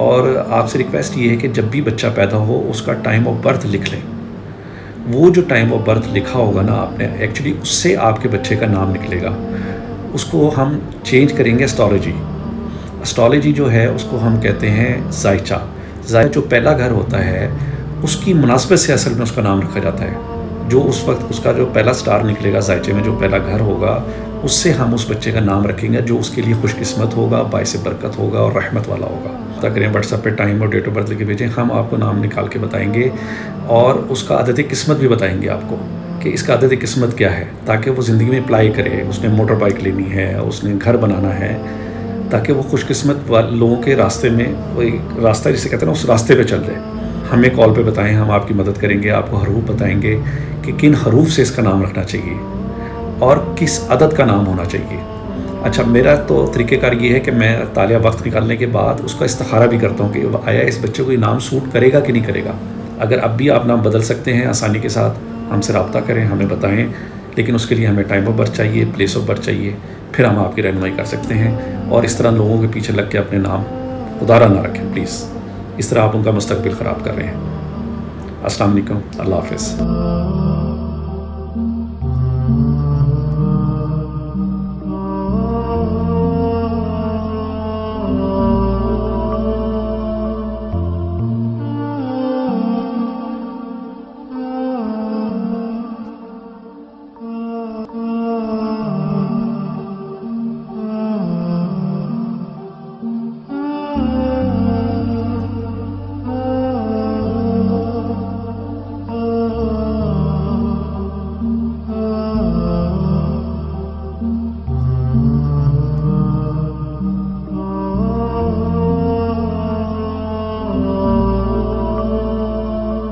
और आपसे रिक्वेस्ट ये है कि जब भी बच्चा पैदा हो, उसका टाइम ऑफ़ बर्थ लिख लें। वो जो टाइम ऑफ़ बर्थ लिखा होगा ना आपने एक्चुअली उससे आपके बच्चे का नाम निकलेगा। उसको हम चेंज करेंगे एस्ट्रोलॉजी एस्ट्रोलॉजी जो है, उसको हम कहते हैं जायचा जाय जो पहला घर होता है, उसकी मुनासबत से असल में उसका नाम रखा जाता है। जो उस वक्त उसका जो पहला स्टार निकलेगा जायचे में, जो पहला घर होगा उससे हम उस बच्चे का नाम रखेंगे जो उसके लिए खुशकिस्मत होगा बायस बरकत होगा और रहमत वाला होगा। पता करें व्हाट्सएप पे टाइम और डेट ऑफ़ बर्थ लिखे भेजें, हम आपको नाम निकाल के बताएँगे और उसका आदत किस्मत भी बताएँगे आपको कि इसका आदत किस्मत क्या है, ताकि वो ज़िंदगी में अप्लाई करे, उसने मोटर बाइक लेनी है, उसने घर बनाना है, ताकि वो खुशकिस्मत लोगों के रास्ते में वही रास्ता जिसे कहते हैं ना, उस रास्ते पे चल रहे। हमें कॉल पे बताएँ, हम आपकी मदद करेंगे, आपको हरूफ बताएँगे कि किन हरूफ से इसका नाम रखना चाहिए। और किस अदद का नाम होना चाहिए। अच्छा मेरा तो तरीक़ेकार ये है कि मैं तालिया वक्त निकालने के बाद उसका इस्तारा भी करता हूँ कि आया, इस बच्चे को ये नाम सूट करेगा कि नहीं करेगा। अगर अब भी आप नाम बदल सकते हैं आसानी के साथ, हमसे रबता करें, हमें बताएँ, लेकिन उसके लिए हमें टाइम ऑफ़ बर्थ चाहिए प्लेस ऑफ़ बर्थ चाहिए, फिर हम आपकी रहनुमाई कर सकते हैं और इस तरह लोगों के पीछे लग के अपने नाम उदारा ना रखें प्लीज़ इस तरह आप उनका मुस्तबिल ख़राब कर रहे हैं। अस्सलाम वालेकुम, अल्लाह हाफिज़।